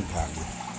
impacted.